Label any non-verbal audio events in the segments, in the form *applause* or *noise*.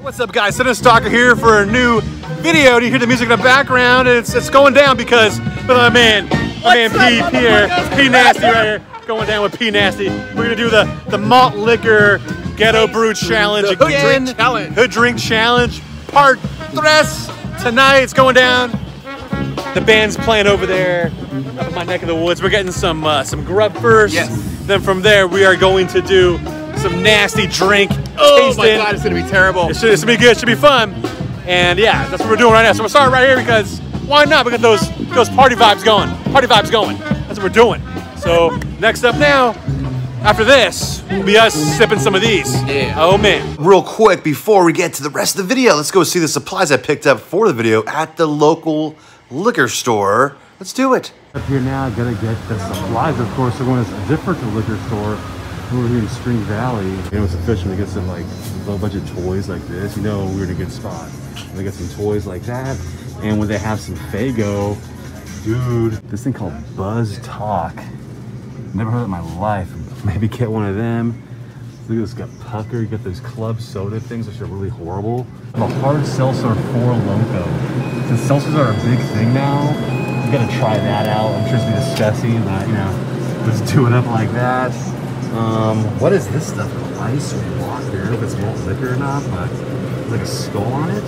What's up guys, Cinestalker here for a new video. Do You hear the music in the background and it's, it's going down because my man, my man P here, P Nasty right here, going down with P Nasty. We're gonna do the, the malt liquor ghetto brew challenge The hood again. drink challenge. Hood drink challenge, part tres. Tonight it's going down. The band's playing over there up in my neck of the woods. We're getting some uh, some grub first. Yes. Then from there we are going to do some nasty drink Oh my tasting. god, it's gonna be terrible. It should, it should be good. It should be fun. And yeah, that's what we're doing right now. So we're starting right here because why not? We got those those party vibes going. Party vibes going. That's what we're doing. So next up now, after this, will be us sipping some of these. Yeah. Oh man. Real quick, before we get to the rest of the video, let's go see the supplies I picked up for the video at the local liquor store. Let's do it. Up here now, I gotta get the supplies. Of course, we're going to a different liquor store over here in Spring Valley. You know, it's official to get some like a bunch of toys like this. You know, we're in a good spot. They got some toys like that, and when they have some Fago, dude, this thing called Buzz Talk. Never heard it in my life. *laughs* Maybe get one of them. Look at this, got Pucker. You got those club soda things, which are really horrible. The hard seltzer Four Loco. Since seltzers are a big thing now, you gotta try that out. I'm sure it's gonna be disgusting, but you know, let's do it up like that. Um, what is this stuff? Ice water. I don't know if it's malt liquor or not, but there's like a skull on it.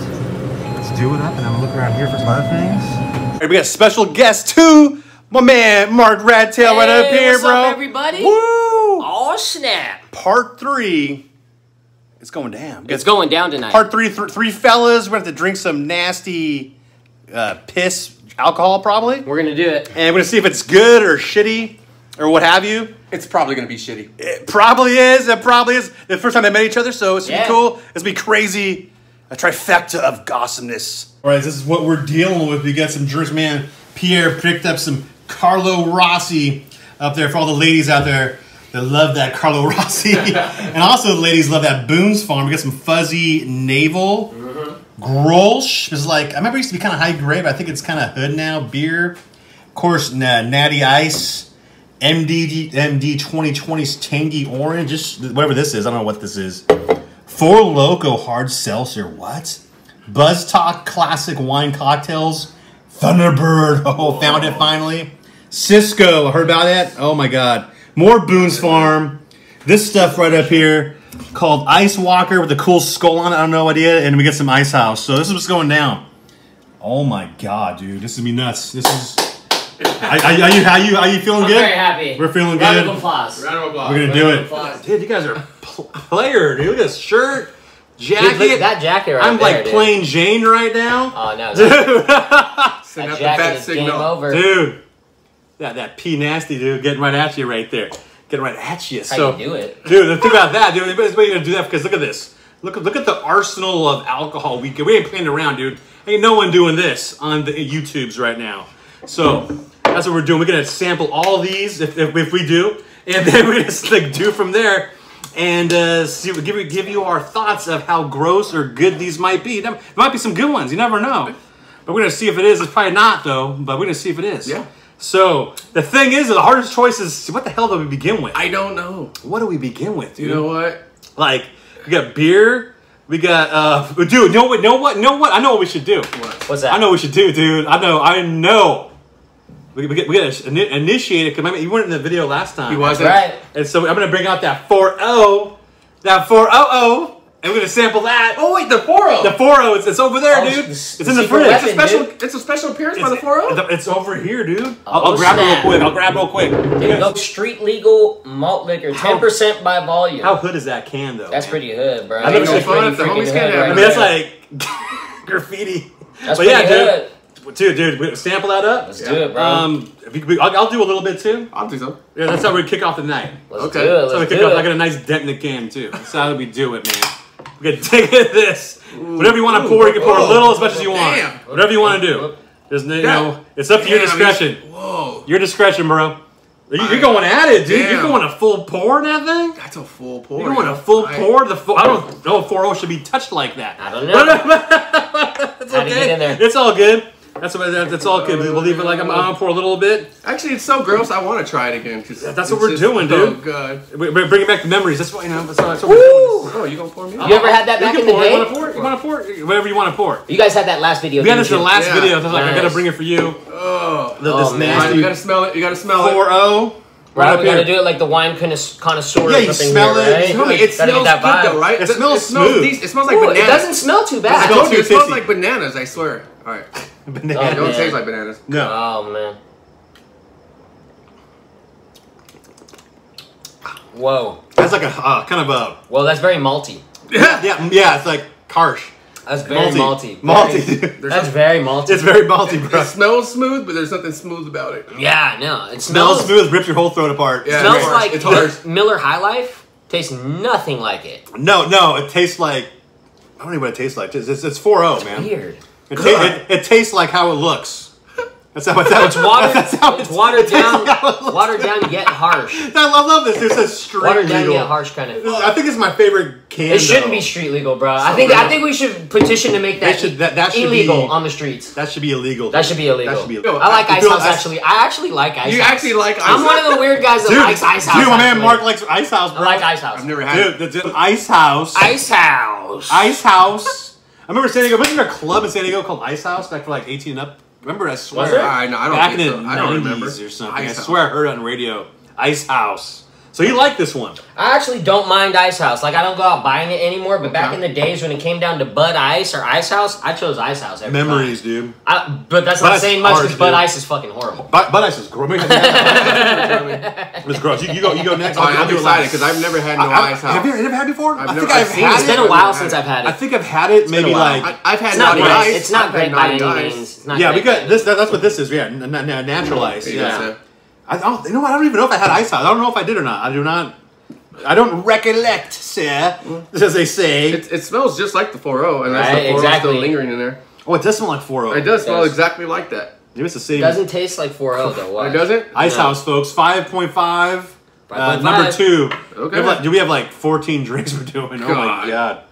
Let's do it up, and I'm gonna look around here for some other things. Hey, we got a special guest too. My man Mark Radtail right up here, what's bro. up, everybody? Woo! Oh snap! Part three. It's going down. It's going down tonight. Part three, th- three fellas. We're gonna have to drink some nasty uh, piss alcohol probably. We're gonna do it. and we're gonna see if it's good or shitty or what have you. It's probably gonna be shitty. It probably is. It probably is. The first time they met each other, so it's gonna Yeah. be cool. It's gonna be crazy. A trifecta of awesomeness. All right, this is what we're dealing with. We got some drinks, man. Pierre picked up some Carlo Rossi up there for all the ladies out there that love that Carlo Rossi, *laughs* and also the ladies love that Boone's Farm. We got some fuzzy navel. Mm-hmm. Grolsch is like I remember it used to be kind of high grade, but I think it's kind of hood now. Beer, of course, na- Natty Ice, MD MD 2020's Tangy Orange, just whatever this is. I don't know what this is. Four Loco Hard Seltzer. What? Buzz Talk Classic Wine Cocktails. Thunderbird. *laughs* Oh, found it finally. Cisco. Heard about that. Oh my God. More Boone's Farm. This stuff right up here called Ice Walker with a cool skull on it. I don't know what idea. And we get some Ice House. So this is what's going down. Oh my God, dude. This is be nuts. This is. Are, are you, how you how you feeling I'm good? very happy. We're feeling Round good. of applause. Round of applause. We're gonna Round do it. applause. Dude, you guys are pl- player, dude. Look at this shirt, Dude, jacket. look at that jacket right I'm there, like dude. plain Jane right now. Oh no, *laughs* that, Dude, Send that out the jacket bat is game signal. over. dude. Yeah, that P nasty dude getting right at you right there. Getting right at you. How so, you do it? dude, the thing about that, dude, anybody's gonna do that because look at this. Look, look at the arsenal of alcohol we we ain't playing around, dude. Ain't no one doing this on the YouTubes right now. So that's what we're doing. We're gonna sample all these if, if, if we do, and *laughs* then we're gonna like do from there. And uh, see, give you give you our thoughts of how gross or good these might be. There might be some good ones. You never know. But we're gonna see if it is. It's probably not though. But we're gonna see if it is. Yeah. So the thing is, the hardest choice is what the hell do we begin with? I don't know. what do we begin with, dude? You know what? Like we got beer. We got uh, dude. You know what? Know what? Know what? I know what we should do. What? What's that? I know what we should do, dude. I know. I know. We, we get we got to initiate it. Cause remember, you weren't in the video last time. He wasn't. Right. And so I'm gonna bring out that 4-0, that 4-0, and we're gonna sample that. Oh wait, the 4-0. The 4-0, it's, it's over there, Oh, dude. the- It's the in the secret fridge. It's a weapon, special. dude. It's a special appearance by the It's, 4 it's over here, dude. I'll, Oh, I'll grab it real snap. quick. I'll grab it real quick. Dude, go street legal malt liquor, How- ten percent by volume. How hood is that can, though? That's man? pretty hood, bro. I never That's seen fun if the homies can't have I right mean, that's like *laughs* graffiti. That's but pretty yeah, hood. Dude. Dude, dude, sample that up. Let's do it, bro. Um, if we- we- I'll, I'll do a little bit too. I'll do so. Yeah, that's how we kick off the night. Let's okay. do it. That's how we Let's kick do off. I got a nice dent in the can too. That's how we do it, man. We got to take it this. Whatever you want to pour, you can pour a little as much as you want. Damn. Whatever you want to do. There's no, you know, it's up to your Damn, discretion. he's- Whoa. Your discretion, bro. You- You're going at it, dude. You're Damn. going a full pour in that thing. That's a full pour. You're going a full I- pour. The full, I don't know if 4 should be touched like that. I don't know. *laughs* it's How'd it okay. get in there? It's all good. That's what. that- That's all good. We'll leave it like I'm. I'm gonna pour a little bit. Actually, it's so gross. I want to try it again. 'cause That's what we're doing, Oh dude. god. We- We're bringing back the memories. That's what you know. That's what, that's what we're doing. Oh, you gonna pour me? You ever had that back you in the pour. You want to pour? You want to pour? Whatever you want to pour. You guys had that last video. We had this in the last Yeah. video. So I was like, I gotta bring it for you. Oh. The, Oh, this man. Alright, nasty you gotta smell it. You gotta smell it. 4-0. Right, up we gotta do it like the wine connoisseur Yeah, or you something smell here, it, right? you Tell me, it smells good that vibe. though, right? It smells smells smooth. dec- It smells like Ooh, bananas. it doesn't smell too bad. smells told you, it smells like bananas. I swear. All right, *laughs* Banana. Oh, it don't man. taste like bananas. No. Oh man. Whoa. That's like a uh, kind of a Well, that's very malty. *laughs* yeah yeah yeah. It's like harsh. That's very malty. Malty. Very- *laughs* There's That's very malty. it's very malty, bro. It smells smooth, but there's nothing smooth about it. yeah, no, it Smells smells. smooth, rips your whole throat apart. Yeah. smells It's harsh. like It's harsh. Miller High Life. Tastes nothing like it. No, no, it tastes like I don't even know what it tastes like. It's it's, it's 4-0, man. Weird. It, ta- it, it tastes like how it looks. That's how it's. It's watered. *laughs* That's how it's watered it tastes down. like how it looks. Watered down yet harsh. *laughs* I love, love this. This is street Watered down legal. yet harsh kind of. I think it's my favorite can. It shouldn't though. be street legal, bro. I think I think we should petition to make They that, should- that- that should illegal be- on the streets. That should be illegal. That should be illegal. That should be illegal. I like You Ice House that's- actually. I actually like Ice You House. actually like Ice I'm one of the weird guys that Dude, likes Ice House. dude, my man actually. Mark likes Ice House, I bro. like Ice House. I've never had Dude, the, the Ice House. Ice House. Ice House. I remember San Diego. Wasn't there a club in San Diego called Ice House back for like 18 and up? Remember, I swear. Was there? I, know, I don't back in so. the I don't 90s remember. or something. Ice I House. swear I heard it on radio. Ice House. So you like this one? I actually don't mind Ice House. Like I don't go out buying it anymore. But back in the days when it came down to Bud Ice or Ice House, I chose Ice House. Every Memories, time. dude. I, but that's Bud not saying much because Bud. Ice is fucking horrible. Bud, but Ice is gross. It's gross. You, you go. You go next. Fine, I'll I'm do it excited because I've never had no I- I- Ice House. Have you ever had it before? I've I never- think I've I've seen had It's it. It's been a while since I've had it. I think I've had it maybe been a while. like. I, I've had not ice. It's not I've great by any means. Yeah, great because this that's what this is. Yeah, natural ice. Yeah. Go. I don't. You know what? I don't even know if I had ice house. I don't know if I did or not. I do not. I don't recollect, sir. As they say. It, it smells just like the 4.0, and that's Right, the 4.0 exactly. still lingering in there. oh, it does smell like 4 It does smell does. exactly like that. Maybe it's the same. It doesn't taste like 4.0 though. Why? *laughs* It doesn't? Ice No. House, folks. 5.5. Uh, 5.5. number two. Okay. We have like, do we have like 14 drinks we're doing? Oh my God. god.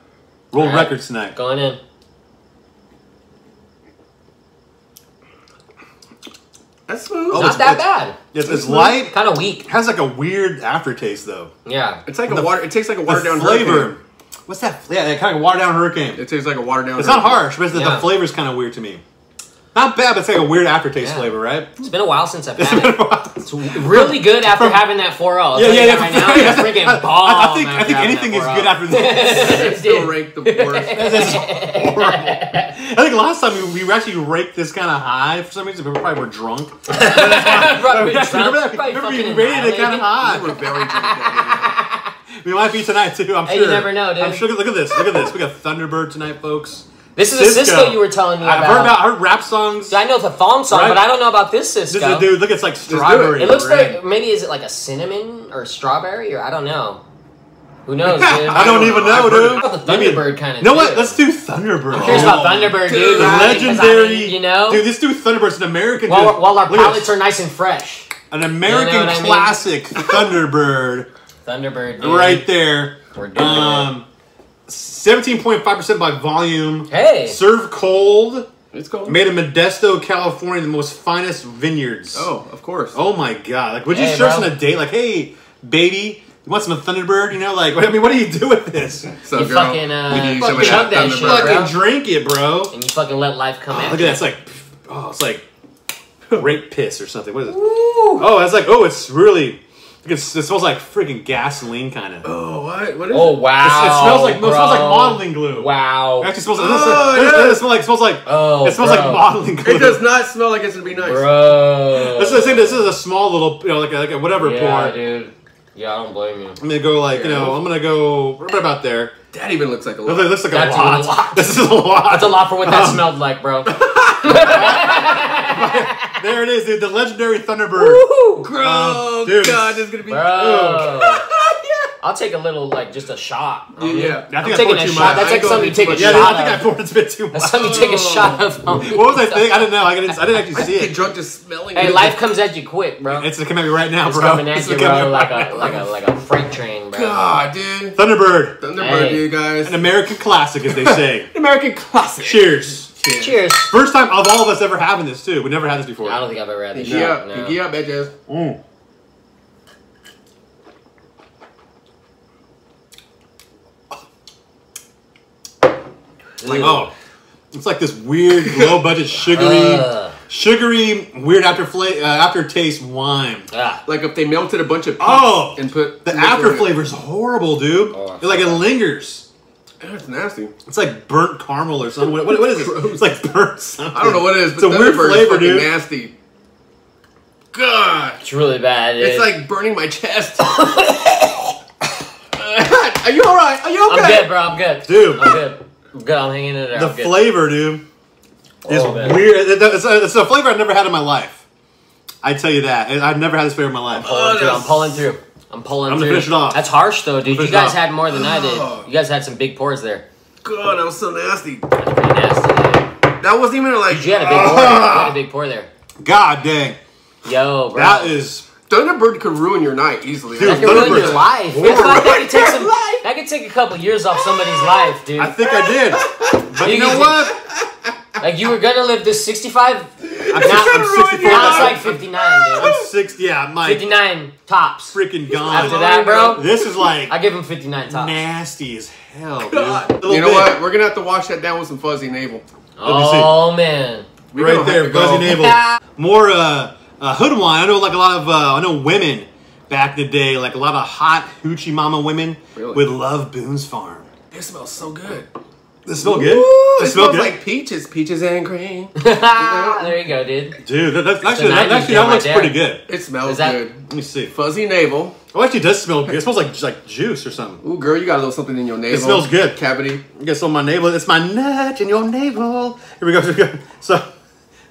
World All right. records tonight. Going in. That's smooth. Oh, Not it's- that it's- bad. It's, it's light. Kind of weak. has like a weird aftertaste though. Yeah. It's like The- a water. It tastes like a The watered down flavor. hurricane. What's that? Yeah, that kind of watered down hurricane. It tastes like a watered down. It's not hurricane. harsh, but it's the, Yeah. the flavor's kind of weird to me. Not bad, but it's like a weird aftertaste Yeah. flavor, right? It's been a while since I've had been it. It's really good after From- having that 4.0. I'll Yeah, yeah, yeah. Right now, it's *laughs* freaking I, bomb. I, I think I after think having anything that is 4.0. good oh. after this. *laughs* It's still ranked the worst. *laughs* This is horrible. I think last time we, we actually raked this kind of high for some reason. but We probably were drunk. Probably remember drunk, that? probably Remember we fucking rated it kind of annihilated. high. We were very drunk that We might be tonight too. I'm Hey, sure. you never know, dude. I'm sure. Look at this. Look at this. We got Thunderbird tonight, folks. This is Cisco. a Cisco you were telling me I've about. heard about her rap songs. I know the thong song, right. but I don't know about this Cisco. This, dude, look, it's like strawberry. It looks right. like maybe is it like a cinnamon or strawberry or I don't know. Who knows, *laughs* dude? I, don't, don't even know, know dude. The Thunderbird kind of. You know what? Let's do Thunderbird. Who cares oh, about Thunderbird, dude. Legendary. I you know, dude, this dude Thunderbird's an American. While, dude. while our look palates are nice and fresh. An American you know classic, I mean? *laughs* Thunderbird. Thunderbird, dude. right there. We're doing um, it. 17.5% by volume. Hey. serve cold. It's cold. Made in Modesto, California, the most finest vineyards. Oh, of course. Oh my god. Like, would you hey, show us on a date? Like, hey, baby, you want some Thunderbird? You know, like, *laughs* I mean, what do you do with this? So, you girl, fucking, uh, you fucking chug that, that shit, Fucking drink it, bro. And you fucking let life come oh, at Look you. at that. It's like, oh, it's like *laughs* rape piss or something. What is it? Ooh. Oh, it's like, oh, it's really it's, it smells like freaking gasoline, kind of. Oh, what? What is Oh it? wow! it smells like it smells like modeling glue. Wow, It actually smells. like. Oh, *laughs* it, smells, yeah. it smells like it smells like Oh, it smells like modeling glue. It does not smell like it's gonna be nice. bro. This is the thing. This is a small little, you know, like a, like a whatever yeah, pour. dude. Yeah, I don't blame you. I'm gonna go like you know. I'm gonna go right about there. That even looks like a It looks like That's a lot. a lot. *laughs* This is a lot. That's a lot for what that Um, smelled like, bro. *laughs* *laughs* There it is, dude. The legendary Thunderbird. Woo! Gross. Um, dude. God, this is gonna be. Bro. I'll take a little, like, just a shot. Yeah. yeah. I I'm taking a too shot. much. That's like go something you take a much. Yeah, shot dude, I think I of. poured a bit too much. That's something you take a shot of. What was I thinking? I didn't know. I didn't, I didn't actually I see get it. drunk just smelling Hey, it. life comes at you quick, bro. It's coming at me right now, It's bro. coming at It's you, coming bro, at like me a right like a now. like a freight train, bro. God, dude. Thunderbird, Thunderbird, Hey. you guys. an American classic, as they say. *laughs* American classic. Cheers. Cheers. Cheers. First time of all of us ever having this too. We never had this before. I don't think I've ever had this Pinky shot. up. No. Pinky up, bitches. Mm. Like oh, it's like this weird low budget *laughs* sugary, Ugh. sugary weird after uh, aftertaste wine. Ah. Like if they melted a bunch of Oh, and put The liquor after flavor is horrible, dude. Oh, like it lingers. That's nasty. It's like burnt caramel or something. What, what, what is it? It's like burnt something. I don't know what it is, but It's a weird flavor, is fucking dude. nasty. God, It's really bad. it's like burning my chest. *laughs* *laughs* Are you all right? Are you okay? I'm good, bro. I'm good. Dude. I'm good. I'm good. I'm hanging in there. The flavor, dude, is Oh, weird. It's a, it's a flavor I've never had in my life. I tell you that. I've never had this flavor in my life. Pulling through. I'm pulling through. I'm pulling I'm gonna through. finish it off. That's harsh though, dude. You guys had more than I did. You guys had some big pours there. God, that was so nasty. That's pretty nasty. Dude. That wasn't even like. You had a big *laughs* pour. You had a big pour there. God dang. Yo, bro. That is. Thunderbird could ruin your night easily. Dude, That could ruin your life. horrible. that, could take some, that could take a couple years off somebody's life, dude. I think I did. *laughs* But you You know what? Like you were gonna live this 65. I'm, Now, six- I'm 64 now it's like 59, I'm dude. 60. Yeah, my 59 tops. freaking gone. After that, bro, This is like I give him 59 tops. nasty as hell, dude. God. A You know bit. what? We're gonna have to wash that down with some fuzzy navel. Oh man. We right there, fuzzy go. navel. *laughs* More uh, uh, hood wine. I know, like a lot of uh, I know women back in the day, like a lot of hot hoochie mama women Really? would love Boone's Farm. It smells so good. This smell good. Ooh, This it smells good, like peaches, peaches and cream. *laughs* there you go, dude. dude. That, that's actually that, actually that looks right pretty good. It smells that- good. Let me see. Fuzzy navel. Oh, actually, it does smell good. It smells like like juice or something. Ooh, girl, you got a little something in your navel. It smells good. Cavity. I guess on my navel. It's my nut in your navel. Here we go. Here we go. So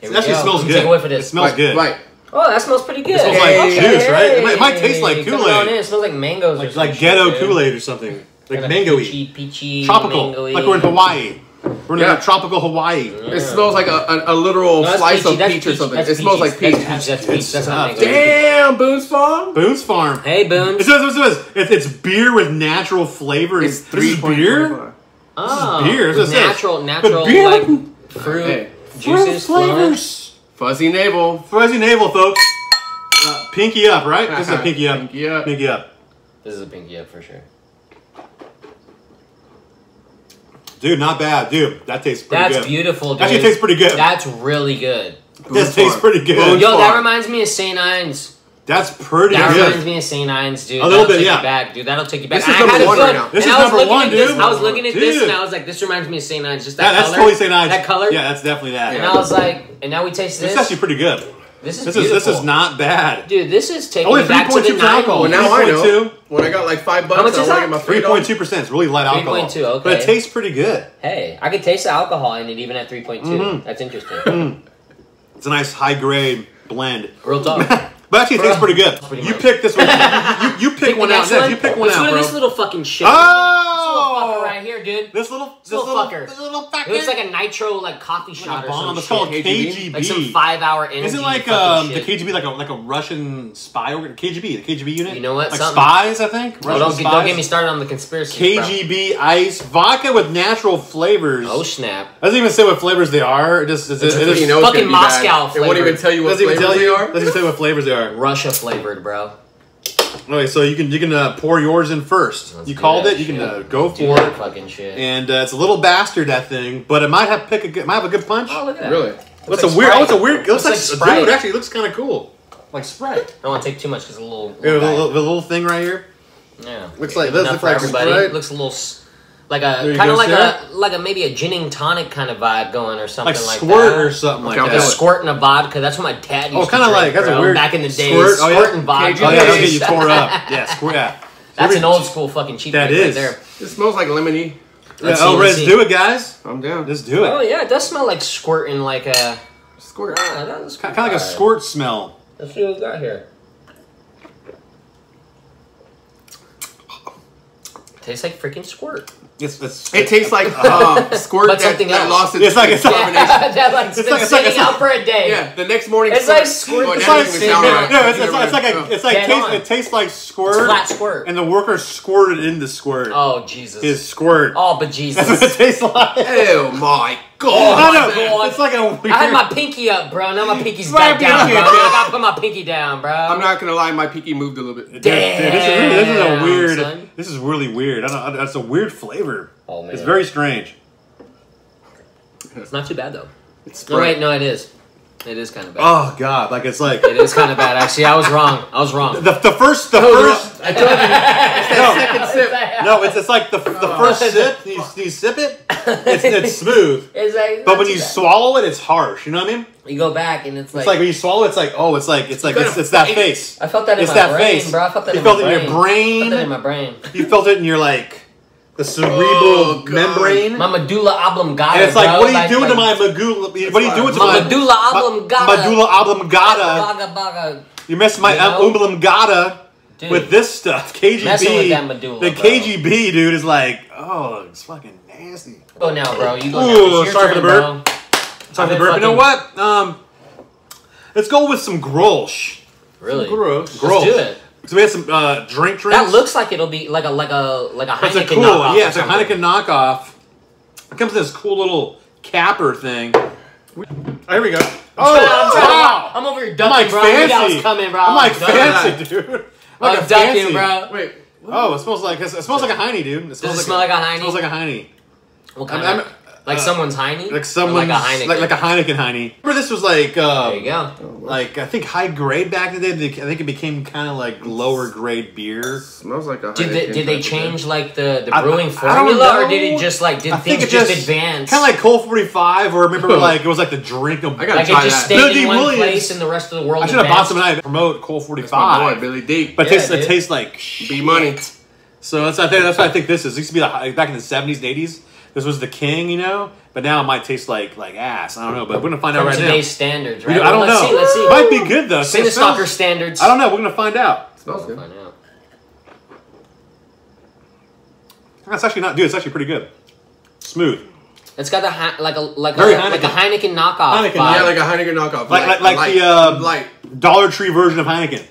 Here it actually go. smells good. take a whiff of this. It smells right, good. Right. Oh, that smells pretty good. It smells like juice, right? It might- it might taste like Kool-Aid. on in, It smells like mangoes. or Like like ghetto. Kool Aid or something. Like Kinda mango-y. Peachy, peachy, tropical, mango-y. like we're in Hawaii. We're in Yeah. a tropical Hawaii. It smells like a, a, a literal No, that's slice peachy, of that's peach or peach, something. that's It smells like peach. That's, that's peach. That's not mango. Damn, Boone's Farm. Boone's Farm. Hey, Boone. It says, it says it's, it's beer with natural flavor. It's this three is beer. Oh, beer, that's what it says. natural, But natural, beer like fruit Hey. juices flowing. flavors. Fuzzy navel. Fuzzy navel, folks. Uh, pinky up, right? This is a *laughs* pinky up. Pinky up. Pinky up. This is a pinky up for sure. Dude, not bad. Dude, that tastes pretty That's good. beautiful, dude. Actually, it tastes pretty good. That's really good. This tastes pretty good. Boone's Yo, that reminds me of St. Ives. That's pretty That good. reminds me of St. Ives, dude. A little That'll bit, take yeah. you back, dude. That'll take you back. This is I number one good- right now. This and is I was number looking one, at this, dude. I was looking at this and I was like, this reminds me of St. Ives. Just that That, that's color. totally St. Ives. That color. Yeah, that's definitely that. And I was like, and now we taste This this. is actually pretty good. This is This is this is not bad. Dude, this is taking Only me back to the 3.2 alcohol. Well, 90s. now I know. 3.2. When I got like five bucks, How much I is wanna that? get my Three freedom. point two percent. It's really light alcohol. 3.2, okay. But it tastes pretty good. Hey, I could taste the alcohol in it even at 3.2. Mm-hmm. That's interesting. It's a nice high grade blend. Real talk. *laughs* But actually, it tastes pretty good. Pretty you much. pick this one. *laughs* You, you pick, Pick one out. next Nev. one. You pick one Let's out, go to bro. this little fucking shit. This little oh, fucker right here, dude. This little, this little fucker. this little fucker. It looks like a nitro like coffee shot or bomb. some It's called KGB? KGB. Like some five hour energy. Is it like fucking um, the. KGB, like a like a Russian spy organ? KGB, the KGB unit. You know what? Like Something- spies, I think. Oh, Russian don't, get, don't get me started on the conspiracy. bro. KGB ice vodka with natural flavors. Oh snap! doesn't even say what flavors they are. It just, it, That's it, what just you know it's fucking gonna Moscow. It won't even tell you what doesn't even flavors tell they you. are. Doesn't even tell you what flavors they are. Russia flavored, bro. Okay, so you can you can uh, pour yours in 1st Let's you called that it. You can uh, go Do for that it. fucking shit. And uh, it's a little bastard that thing, but it might have pick a good, might have a good punch. oh look at that. Really? What's like a weird? Sprite. Oh, it's a weird. It looks, Looks like, like Sprite. dude. Actually, it looks kind of cool. Like Sprite. I don't want to take too much because a little. Yeah, little the, guy. little, the little thing right here. Yeah. Looks like- Enough this looks for like. Sprite. Looks a little s- like a kind of like Sarah. a like a maybe a gin and tonic kind of vibe going or something Like like, squirt that. or something like Okay, Like that. it. squirt in a vodka. That's what my dad used Oh, to kinda like- that's a bro, weird- back in the day. Squirt? Oh, yeah. Squirt and vodka. Oh yeah, that'll get you *laughs* tore up. Yeah, squirt. Yeah. That's Every- an old school fucking cheap That is. right there. It smells like lemony. Let's oh, see, let's let's do it, guys. I'm down. Let's do it. Oh yeah, it does smell like squirting like a. Squirt. Ah, that was Kind of like a squirt smell. Let's see what we got here. Tastes like freaking squirt. It's, it's, It tastes like uh, *laughs* squirt But something that else. lost its It's like- it's like- carbonation. Yeah, *laughs* that like it's been like- it's like- sitting it's out for a day. Yeah, the next morning. It's like squirt- Oh, it's like- doesn't even sound right. no, it's, it's, it's like a, it's like taste, it tastes like squirt, It's flat squirt. and the worker squirted into squirt. Oh Jesus. His squirt. Oh, but Jesus. That's what it tastes like. Oh my I god! know. God. It's like a weird. I had my pinky up, bro. Now my pinky's My back down, pinky bro. up. I gotta put my pinky down, bro. I'm not gonna lie, my pinky moved a little bit. Dude, dude, this, is, this is a weird. son. This is really weird. I don't. I- That's a weird flavor. Oh man. It's very strange. It's not too bad though. It's No, wait, no, it is. It is kind of bad. Oh god, like it's like It is kind of bad. Actually, I was wrong. I was wrong. the, the first the first I told you. *laughs* It's that second sip. no, it's it's like the the oh. first sip. You, you sip it, *laughs* it's, it's smooth. *laughs* It's like, But when you bad. swallow it, it's harsh. You know what I mean? you go back and it's like, It's like when you swallow, it's like oh, it's like it's like it's, it's that face. I felt that in It's my that brain, face. bro. I felt that You in felt my it in your brain. I felt that in my brain. You felt it in your like the cerebral Oh, membrane. My medulla oblongata. And it's like, bro. what are you like, doing like, to my medulla? What are you doing to My my medulla oblongata. My medulla oblongata. Baga, baga. You messed my You know? oblongata Dude, with this stuff. *laughs* KGB. With that medulla, the bro. KGB dude is like, oh, it's fucking nasty. Go now, bro. You go Ooh, now. It's your sorry for turn, the bro. Sorry for the burp. been You know what? Um, let's go with some Grolsch. Really? Gross. Let's do it. So we had some uh, drink drinks. That looks like it'll be like a like a like a Heineken It's a cool, knockoff yeah, it's a. Heineken knockoff. It comes in this cool little capper thing. Oh, here we go. Oh, I'm, trying to- wow. I'm over here I'm like bro. Fancy. Was coming, bro. I'm like fancy, dude. *laughs* I'm like I'm a ducking, fancy. bro. Wait. Oh, it smells like it smells like a Heine, dude. It smells it smell like a Heine? It smells like a Heine. What kind I'm- of? I'm- Like uh, someone's Heine? Like Or someone's like a Heineken. like, like a Heineken Heine. Remember this was like uh, there you go. like I think high grade back in the day. I think it became kind of like lower grade beer. Smells like a. Did they, did they type of change like the, the I- brewing I don't formula, or did it just like did I think things it just, just advance? Kind of like Colt 45, or remember *laughs* like it was like the drink of. I gotta like it just that. stayed Billy in one Williams. place and the rest of the world. I should have bought advanced? some and I promote Colt My boy 45. Billy Dee But it Yeah, tastes, it dude. tastes like B shit. money. So that's I think that's what I think this is. It used to be the, back in the 70s, and 80s. This was the king, you know. But now it might taste like like ass. I don't know. But we're gonna find out from right now. today's standards, right? do- I don't Well, let's know. See, let's see. Might be good though. It Cinestalker smells- standards. I don't know. We're gonna find out. Smells We'll good. find out. That's actually not, dude. It's actually pretty good. Smooth. It's got the like a like a Very like a Heineken. Heineken knockoff. Heineken, vibe. Yeah, like a Heineken knockoff. Like like, like light, the uh. Dollar Tree version of Heineken.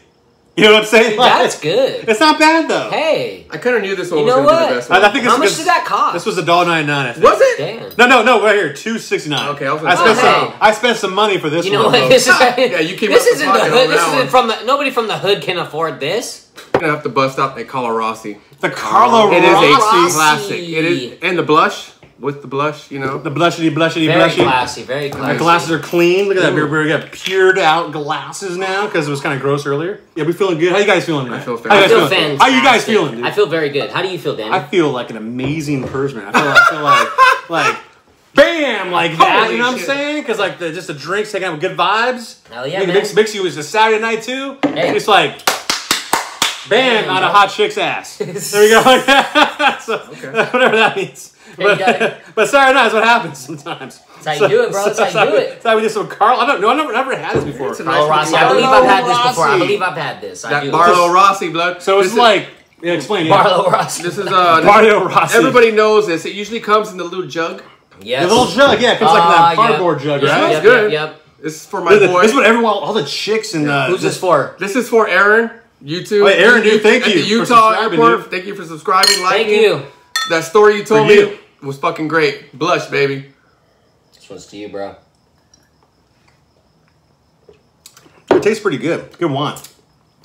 You know what I'm saying? Dude, Like, that's good. It's not bad though. Hey, I kind of knew this one You was know gonna be what? the best I, one. I think how it's much because did that cost? This was a dollar ninety nine. was it? damn. No, no, no. Right here, two sixty nine. Okay, I was I gonna spent say- some. Oh, I spent some money for this You know one. what? though. This is *laughs* Yeah, you came this out the isn't the pocket hood. This that isn't one. from the nobody from the hood can afford this. I'm gonna have to bust out that Carlo Rossi. the Carlo It is a Rossi, classic. It is, and the blush with the blush, you know. the blushity, blushity, Very blushy. classy. Very The classy. glasses are clean. Look at that. Ooh. We we got pured out glasses now because it was kind of gross earlier. Yeah, we feeling good. How you guys feeling? Today? I feel How you I feel feeling? fantastic. How you guys feeling? Dude? I feel very good. How do you feel, Danny? I feel like an amazing person. I feel like, I feel like, *laughs* like, bam, like that. Holy you know what I'm saying? Because like the, just the drinks taking out with good vibes. Hell yeah, It man. Mix, mix you. It's a Saturday night too. Hey. It's like, bam, Damn, on a hot chick's ass. *laughs* there we go. *laughs* so, Whatever that means. There you But, go. but Saturday night is what happens sometimes. That's how you do it, bro. That's how you do it. That's how we did some Carl. I don't know. I never, never had this before. It's a Carlo nice Rossi. I believe Barlow I've had this before. I Rossi. believe I've had this. I That do. Barlow Rossi blood. So it's like, yeah, explain. Yeah. Barlow Rossi. This is uh. this- *laughs* Barlow Rossi. Everybody knows this. It usually comes in the little jug. Yes. The little jug, yeah, it comes like in Ah, that yep. cardboard jug, Yep, right? Yep, good. Yep, yep. This is for my This boy. this is what everyone, all the chicks and the. Who's this for? This is for Aaron. YouTube. Wait, Aaron, dude, thank At you the for Utah subscribing, airport. dude. Thank you for subscribing, Thank you. That story you told For you. was fucking great. Blush, baby. This one's to you, bro. It tastes pretty good. Good wine.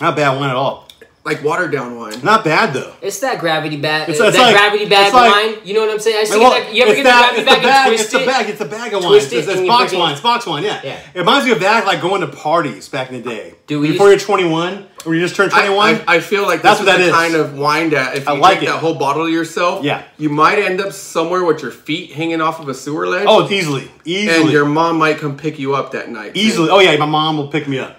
Not bad wine at all. Like watered down wine. Not bad though. It's that gravity bag. It's- uh, that like- gravity bag it's like- wine. You know what I'm saying? I used to Well, get that, you ever it's get that- the it's gravity the bag and twist It's the bag. It's the bag of wine. Twist It's, it it's, it's box wine. It's box wine. Yeah. Yeah. It reminds me of that, like going to parties back in the day. Dude, we before you're 21, or you just turned 21. I, I feel like That's this what is that the is. kind of wine that if I you like drink it. that whole bottle to yourself, Yeah. you might end up somewhere with your feet hanging off of a sewer ledge. oh, easily, easily, and your mom might come pick you up that night. easily. Oh yeah, my mom will pick me up.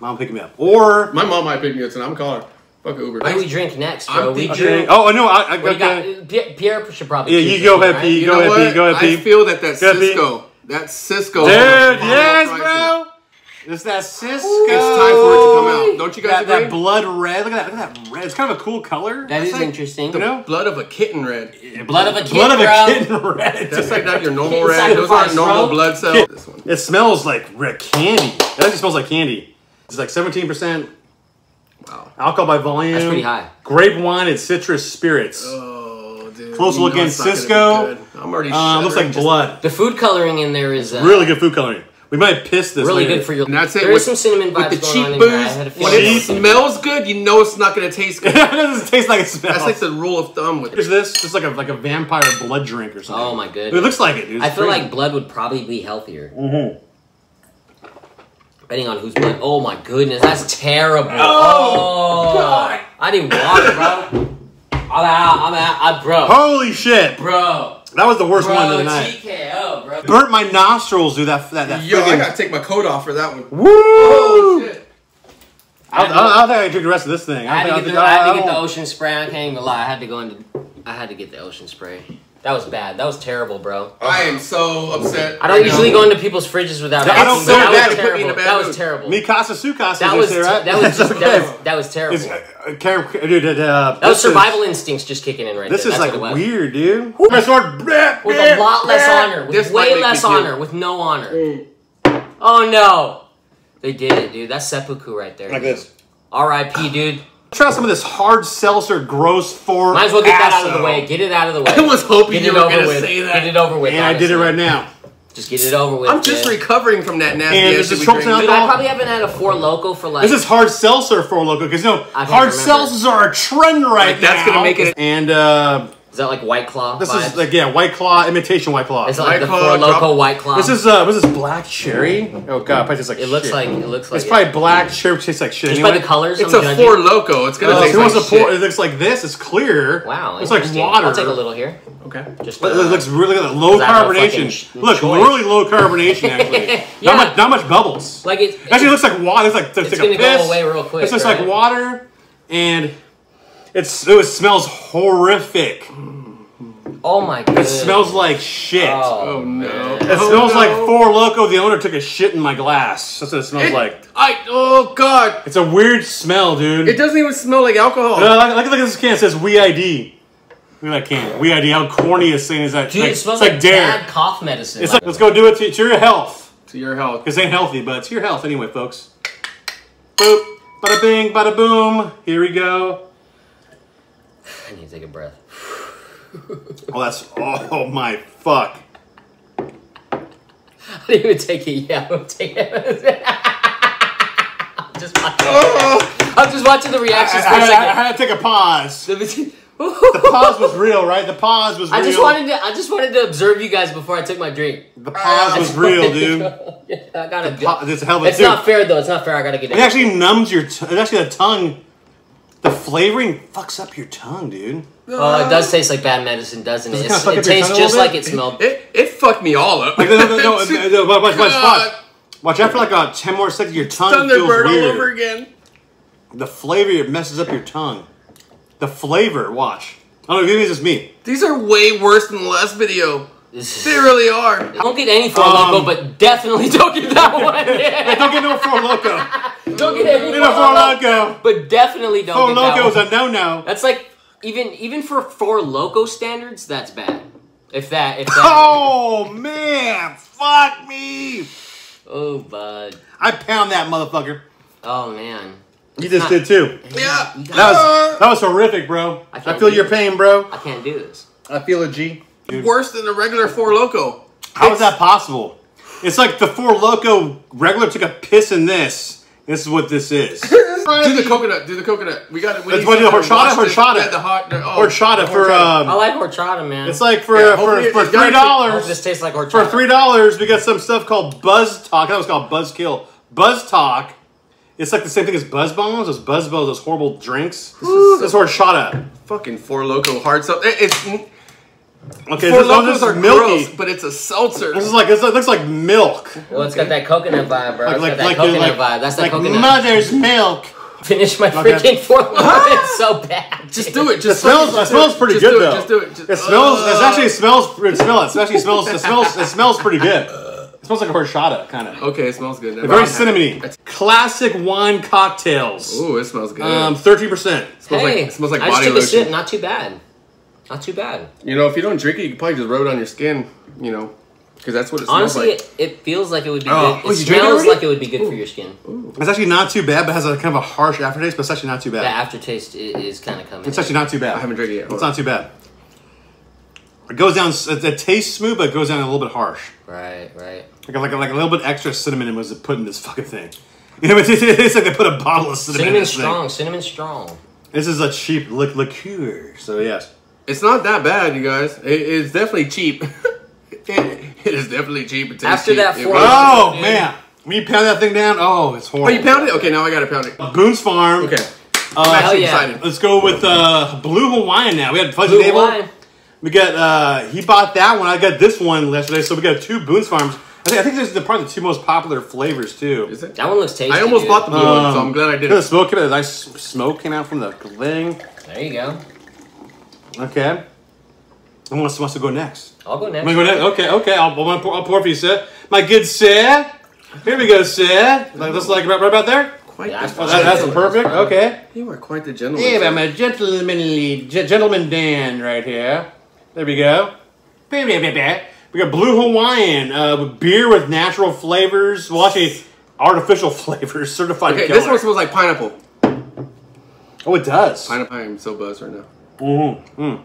Mom will pick me up. Or My mom might pick me up and I'm calling. Her. Fuck Uber. What do we drink next, I'm bro? We thinking- drink. oh no, I, I What do you okay. got? Pierre, Pierre should probably. Yeah, choose you go this one, ahead, Pete. You Go ahead, what? Pete. Go ahead, I Pete. feel that that Go ahead, Pete. Cisco, that Cisco, Dude, is yes, bro. It's that Cisco. It's time for it to come out. Don't you guys that, that agree? blood red. Look at that. Look at that red. It's kind of a cool color. That is like- interesting. you know, Blood of a kitten red. Blood of a kid, blood of bro. a kitten red. That's like not your normal Kitten red. Those aren't sacrifice, normal bro. blood cells. This one. It smells like red candy. It actually smells like candy. It's like 17% Wow. alcohol by volume. That's pretty high. Grape wine and citrus spirits. Oh, dude. Close You look in it's not gonna be Cisco. I'm already Uh, looks like blood. The food coloring in there is uh, Really good food coloring. We might piss this. Really later. good for your. And that's it. There is with- some cinnamon with the going cheap on booze. here. I When it it smells good, you know it's not going to taste good. *laughs* it doesn't taste like it smells. That's like the rule of thumb with Here's this. It's like a like a vampire blood drink or something. Oh my goodness. It looks like it, dude. I feel crazy. like blood would probably be healthier. Mm-hmm. Depending on who's blood. Oh my goodness, that's terrible. Oh, oh, God. I need water, bro. I'm out. I'm out. I, bro. Holy shit! Bro. That was the worst Bro, one of the night. TKO, bro. Burnt my nostrils, dude. That that that. Yo, I gotta take my coat off for that one. Woo! Oh, shit. I, don't- I, I don't think I can drink the rest of this thing. I had to don't get think- the, I I had to don't- get the ocean spray. I can't even lie. I had to go into. I had to get the ocean spray. That was bad. That was terrible, bro. I am so upset. I don't right usually now. go into people's fridges without I don't asking. feel but bad. that was It put me in terrible. That was terrible. Mikasa Sukas. That is was this, right? that was *laughs* just Okay. that was, that was terrible. Uh, Karen, dude, uh, That was this is- survival instincts just kicking in right now. This is That's like what weird, dude. With a lot less honor. With This way less me puke. honor. With no honor. Oh no. They did it, dude. That's seppuku right there. Like this. R.I.P. dude. Try some of this hard seltzer, gross for. Might as well get that out of the way. Get it out of the way. *laughs* I was hoping Get you were over gonna say that. Get it over with. And I did it right now. Just get it over with. I'm just man. recovering from that nasty And ass this is Trump's drank. Dude, I probably haven't had a four loco for like. This is hard seltzer four loco because you know hard remember. seltzers are a trend right Like, that's gonna make it- And uh, Is that like White Claw? this vibes? is like yeah, White Claw imitation White Claw. It's like White the Claw, four loco drop- White Claw. This is uh, what's this black cherry? Oh god, probably tastes like It looks shit. like it looks like. It's it. probably black cherry tastes like shit. Just anyway. by the colors. It's I'm a judging. four loco. It's gonna Oh, taste it like wants to shit. pour- it looks like this. It's clear. Wow, It's like water. I'll take a little here. Okay. Just But uh, it looks really good. Low Is that a fucking carbonation. sh- Look, choice? really low carbonation *laughs* actually. Yeah. Not much. Not much bubbles. like it. Actually, it looks like water. It's like it's, It's like gonna a go piss. away real quick, It's just like water, and it's it smells horrific. Oh my god. It smells like shit. Oh, oh no. It oh, smells like Four Loco. The owner took a shit in my glass. That's what it smells like. I oh god. It's a weird smell, dude. It doesn't even smell like alcohol. No, look, look, look at this can. It says We ID. Look at that can. We ID. How corny a thing is that? Dude, like, it smells it's like, like dare. bad cough medicine. It's like let's go do it to, to your health. To your health. Because it ain't healthy, but it's your health anyway, folks. Boop. Bada bing, bada boom. Here we go. I need to take a breath. *sighs* Oh, that's. Oh, my fuck. *laughs* I didn't even take it yet. I'm take it. I'm just watching. Oh. I'm just watching the I, reactions I for a had, I second. had to take a pause. *laughs* The the pause was real, right? The pause was real. I just wanted to. I just wanted to observe you guys before I took my drink. The pause was real, dude. *laughs* I gotta. It's a hell of a It's dude. not fair though. It's not fair. I gotta get It it. actually numbs your. T- it actually the tongue. The flavoring fucks up your tongue, dude. Oh, it does taste like bad medicine, doesn't Does it it? kinda It's, fuck it up your tastes tongue a just little like bit? it smelled. It it fucked me all up. Like, *laughs* no, no, no, no, no, *laughs* watch, watch, watch, watch. Watch after like a ten more seconds, your tongue feels Thunderbird all weird. over again. The flavor it messes up your tongue. The flavor, watch. I don't know, maybe it's just me. These are way worse than the last video. This They really are. Don't get any Four Um, Loco, but definitely don't get that one. Don't get no Four Loco. *laughs* don't get any Get no Four Loco. but definitely don't Four get that Loco is a no-no. That's like even even for Four Loco standards, that's bad. If that if that Oh man, fuck me. oh bud I pound that motherfucker. oh man You just not- did too. Yeah. That was that was horrific, bro. I I, feel your it. pain, bro. I can't do this. I feel it, G. Worse than the regular Four Loco. How is that possible? It's like the Four Loco regular took a piss in this. This is what this is. *laughs* Do the coconut. Do the coconut. We got it. We That's need what the horchata, horchata. Yeah, the hot. The, oh, Horchata for horchata. I um. like horchata, man. It's like for Yeah, for, hopefully for three be- I hope dollars. this tastes like horchata. For three dollars, we got some stuff called Buzz Talk. That was called Buzzkill. Buzz Talk. It's like the same thing as Buzz Bombs, those Buzz Bombs, those horrible drinks. This is horchata. fucking Four Loco hard seltzer. It, it's Okay, Four this, Locos is are milky. gross, but it's a seltzer. This is like this looks like milk. Well, it's got that coconut vibe, bro. It's Like got like that like, coconut like, vibe. That's that like coconut. mother's milk. Finish my Okay. freaking Four *laughs* Loco. It's so bad. just do it. It Just smells. just It smells pretty Just good do it, though. Just do it. Just, It smells. It Uh, actually smells. It smells. It actually smells. It smells. It smells pretty good. It smells like a horchata, kind of. Okay, it smells good. Very cinnamony. Classic wine cocktails. Ooh, it smells good. Um, thirteen percent. smells Hey, like it smells like I just body took a lotion. sip. Not too bad. Not too bad. You know, if you don't drink it, you can probably just rub it on your skin. You know, because that's what it smells Honestly, like. it, it feels like it would be Oh, good. oh, It you drank it smells already? like it would be good for your skin. It's actually not too bad, but has a kind of a harsh aftertaste. But it's actually not too bad. That aftertaste is, is kind of coming. It's actually not too bad. I haven't drank it yet. Hold It's on. not too bad. It goes down. It, it tastes smooth, but it goes down a little bit harsh. Right, right. Like like like a little bit extra cinnamon was put in this fucking thing. *laughs* You know, it's, it's like they put a bottle of cinnamon. in Cinnamon this thing. strong, cinnamon strong. This is a cheap li- liqueur. So yes. It's not that bad, you guys. It, it's definitely cheap. it, *laughs* it is definitely cheap. It tastes After cheap. that It four- Oh dude. man, when you pound that thing down, oh, it's horrible. Oh, horrible. you pound it? Okay, now I gotta pound it. Boone's Farm. Okay. Uh, I'm actually yeah. excited. Let's go with uh, Blue Hawaiian now. We had Fuzzy Blue Navel. Hawaiian. We got uh, he bought that one. I got this one yesterday. So we got two Boone's Farms. I think I think this is the, probably the two most popular flavors too. Is it? That one looks tasty. I almost dude. bought the blue one, so Um, I'm glad I did Look the it. smoke came out. Nice smoke came out from the thing. There you go. Okay. Who wants, wants to go next? I'll go next. I'm gonna go next. Okay, okay. I'll, I'll, pour, I'll pour for you, Sid. My good Sid. Here we go, Sid. Like this, like right, right about there. Quite Yeah, the, Oh, that- that's That's perfect. Okay. you are quite the gentleman. Yeah, sir. I'm a gentlemanly ge- gentleman Dan right here. There we go. We got Blue Hawaiian uh, beer with natural flavors. Well, actually, artificial *laughs* flavors, certified. Okay, killer. this one smells like pineapple. Oh, it does. Pineapple. I am so buzzed right now. Mm-hmm.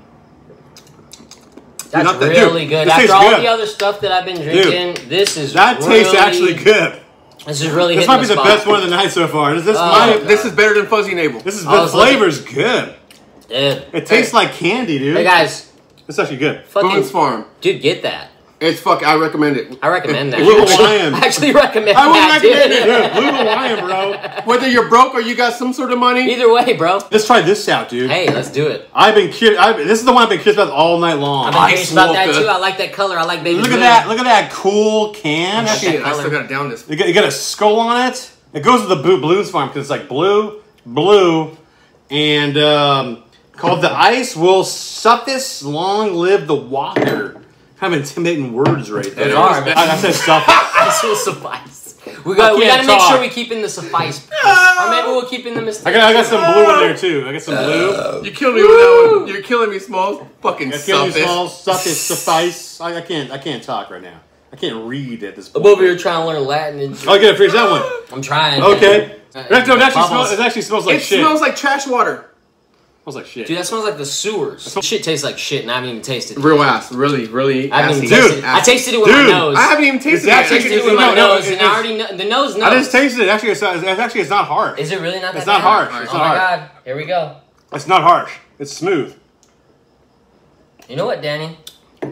That's Not that- really dude, good. After all good. the other stuff that I've been drinking, this is That really, tastes actually good. This is really This might be the spot. best one of the night so far. This, this Oh, might. God. This is better than fuzzy navel. This is the was looking- flavor's good. Dude. It tastes like candy, dude. Hey guys, It's actually good. fucking Boone's Farm. dude, get that. It's fuck. I recommend it. I recommend that. *laughs* Blue Actually- Hawaiian. I *laughs* actually recommend I would that, recommend dude. it. Dude, Blue Hawaiian, bro. *laughs* Whether you're broke or you got some sort of money. Either way, bro. Let's try this out, dude. Hey, let's do it. I've been curious. I've, this is the one I've been curious about all night long. I've been curious about that Mocha. too. I like that color. I like baby Look at that! Look at that cool can. Okay. Shit, I still gotta down this. You got, you got a skull on it. It goes with the Blue Blues farm because it's like blue, blue, and um, called the ice will suffus. Long live the water. Kind of intimidating words right there. They are, man. I, I said suffus. *laughs* This will suffice. We got. We got to make talk. sure we keep in the suffice, *laughs* or maybe we'll keep in the mistake. I got, I got some blue in there too. I got some blue. You killed me with that one. You're killing me, Smalls. Fucking I kill you suffix. small suffus suffice. I, I can't. I can't talk right now. I can't read at this I'm point. over here trying to learn Latin. And Oh, I gotta finish that one. I'm trying. Okay. *laughs* Uh, It actually, it actually, smells, it actually smells like It shit. smells like trash water. Smells like shit. Dude, that smells like the sewers. Shit tastes like shit, and I haven't even tasted it. Real ass. Really, really I haven't assy. even tasted Dude, it. I tasted it with dude, my nose. I haven't even tasted it. I tasted it with my nose, and I already know the nose knows. I just tasted it. Actually, it's, not, it's actually it's not harsh. Is it really not that It's not bad? harsh. It's oh not my harsh. god, here we go. It's not harsh. It's smooth. You know what, Danny?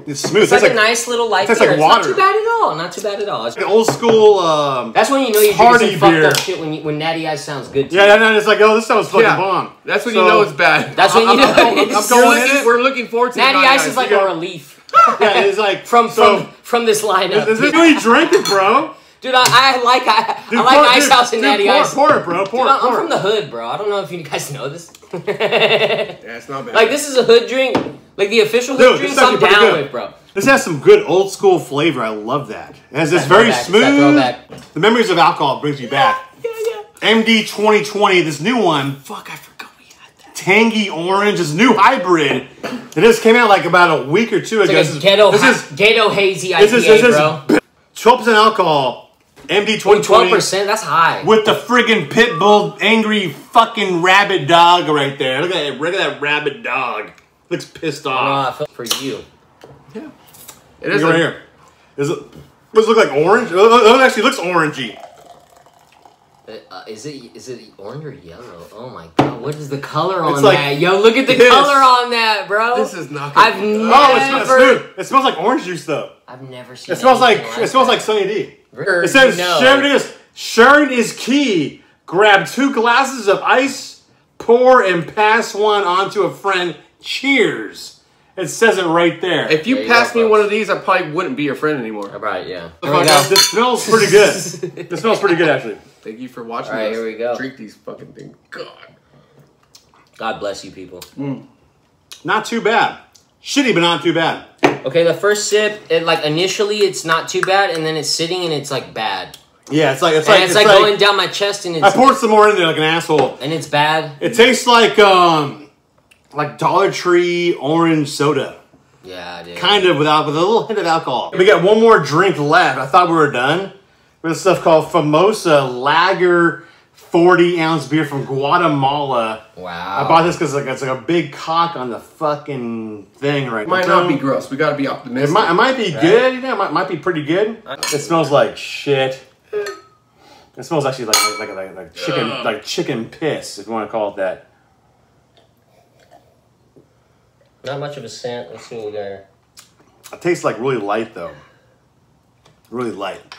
It's smooth. It's like, Tastes a nice little light tastes beer. like It's not too bad at all. Not too bad at all. It's- an old school. Um, That's when you know you're Party drinking some fucked up shit when, you, when Natty Ice sounds good to yeah, you. yeah, no, it's like oh, this sounds fucking Yeah. bomb. That's when So- you know it's bad. That's when you know *laughs* I'm it's going We're in looking, it. we're looking forward to Natty the Ice is like Yeah. a relief Yeah, it's like from so. from from this lineup. Is this what you drinking, bro? Dude, I, I like I, Dude, I like pour- Ice dude, House and dude, Natty pour, Ice. Pour it, bro. Pour Dude, it. I'm Pour from the hood, bro. I don't know if you guys know this. *laughs* Yeah, it's not bad. like this is a hood drink. Like the official hood this drinks, is I'm down good. with, bro. This has some good old school flavor. I love that. It has this very throwback, it's that smooth. The memories of alcohol brings you back. Yeah, yeah. MD 2020, this new one. Fuck, I forgot we had that. Tangy orange, this new hybrid. It just came out like about a week or two ago. It's This like ghetto, this is ghetto hazy IPA, this is this is bro. 12% alcohol. MD Twelve 2020 percent. That's high. with the friggin' pit bull angry fucking rabbit dog right there. Look at that, look at that rabbit dog. Looks pissed off. I felt for you. it Look is right a- here. Does it, does it look like orange? It actually looks orangey. Uh, is it is it orange or yellow? Oh my god, what is the color on It's like that? Yo, look at the this. color on that, bro. This is not gonna I've be never. Oh, it smells smooth. It smells like orange juice though. I've never seen. It smells like anything it smells that. like Sunny D. Or, It says no. sharing is sharing is key. Grab two glasses of ice, pour and pass one onto a friend. Cheers. It says it right there. If you There you passed go, me one of these, I probably wouldn't be your friend anymore. All right, yeah. The Here we fuck go. This smells pretty good. this smells pretty good actually. Thank you for watching All right, us here we go. drink these fucking things. God. God bless you, people. Mm. Not too bad. Shitty, but not too bad. Okay, the first sip, it like initially it's not too bad, and then it's sitting and it's like bad, Yeah, it's like it's like it's, like, going down my chest, and it's, I it's poured some more in there like an asshole. and it's bad. It tastes like um like Dollar Tree orange soda. Yeah, dude. Kind of without with a little hint of alcohol. We got one more drink left. I thought we were done. We have stuff called Famosa Lager 40 ounce beer from Guatemala. Wow. I bought this because like, it's like a big cock on the fucking thing right Might not be gross. We gotta be It optimistic. might, it might be good, you know, it might, might be pretty good. It smells like shit. It smells actually like like like, like chicken like chicken piss, if you want to call it that. Not much of a scent. Let's see what we got here. It tastes like really light though. Really light.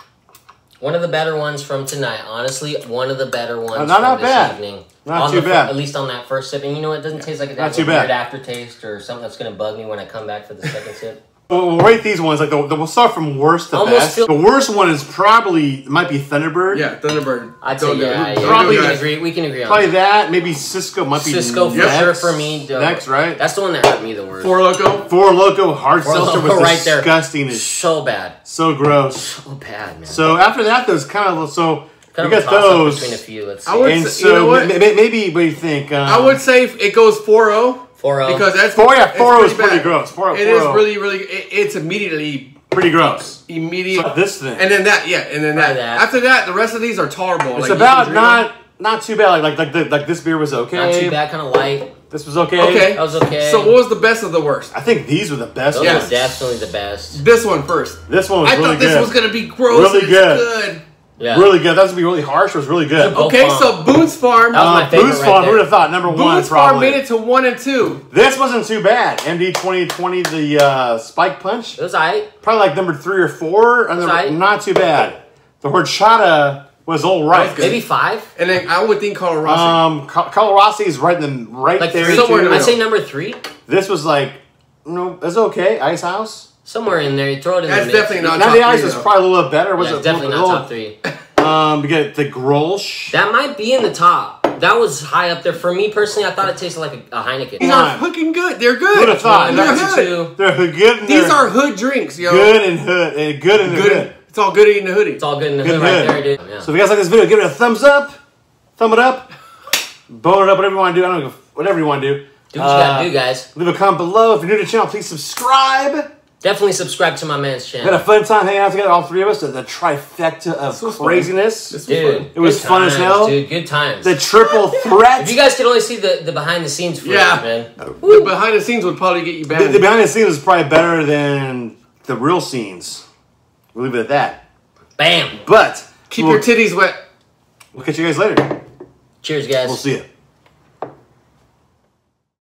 One of the better ones from tonight. Honestly, one of the better ones uh, not- from not this bad. evening. Not On too bad. at least on that first sip. And you know what? It doesn't taste like it has a weird bad. aftertaste or something that's going to bug me when I come back for the second sip. We'll, we'll rate these ones like the, the, we'll start from worst to Almost best. feel- the worst one is probably it might be Thunderbird. yeah, Thunderbird. I'd say Don't do yeah, yeah. Probably we can agree. We can agree on Probably that. that. Maybe Cisco might be Cisco for next. sure for me. though. Next, right? That's the one that hurt me the worst. Four Loco. Four Loco hard Four seltzer Loco was right there. disgusting. It's so bad. so gross. So bad, man. So after that, those kind of so kind we of a got those. between a few. Let's see. I would- And It's- so you know what? ma- ma- maybe what do you think? Um, I would say it goes 4-0 4-0. Uh, because that's Four- yeah, it's 4-0 is bad. pretty gross. 4-0 It is 4-0. really, really. It, it's immediately pretty gross. immediate. So this thing. and then that, yeah, and then that. That. After that, the rest of these are tolerable. It's Like, about can drink not not too bad. Like like like, the, like this beer was okay. Not too bad. Kind of light. This was okay. Okay. That was okay. So what was the best of the worst? I think these were the best. Those ones. are definitely the best. This one first. This one was I really thought this good. was gonna be gross. Really good. It's good. Yeah. Really good. That was gonna be really harsh. It was really good. Okay, bomb. so Boone's Farm. That was my Uh, favorite Boone's right Farm, there. who'd have thought number one Boone's Farm probably. made it to one and two. This wasn't too bad. MD twenty twenty the uh, spike punch. It was alright. Probably like number three or four. And That's right. not too bad. The horchata was all right. That was Maybe five. And then I would think Colorado. Um, Col- Carlo Rossi is right in the right Like there. three. Somewhere in too. the I'd say number three. This was like, no, it's okay. Ice House. Somewhere in there. You throw it in That's the mix. definitely not Now the ice three, was though. probably a little better. Was Yeah, it definitely not top three. Um, we get the Grolsch. That might be in the top. That was high up there. For me personally, I thought it tasted like a, a Heineken. These are fucking good. They're good. Who'd have thought? One, They're number hood. They're good. And These they're are hood drinks, yo. good and hood. And good and Good. hood. It's all good in the hoodie. It's all good in the Good hood right there, dude. Yeah. So if you guys like this video, give it a thumbs up, thumb it up, bone it up, whatever you want to do. I don't know, whatever you want to do. do what you gotta do, guys. Leave a comment below. If you're new to the channel, please subscribe. Definitely subscribe to my man's We had a fun time hanging out together, all three of us. The, the trifecta of was fun. craziness. This was Dude, fun. It was good fun as hell. Dude, good times. The triple *laughs* threat. if you guys could only see the, the behind the scenes footage, Yeah. man. The behind the scenes would probably get you the, the behind the scenes is probably better than the real scenes. We'll leave it at that. Bam. But Keep we'll, your titties wet. we'll catch you guys later. Cheers, guys. We'll see you.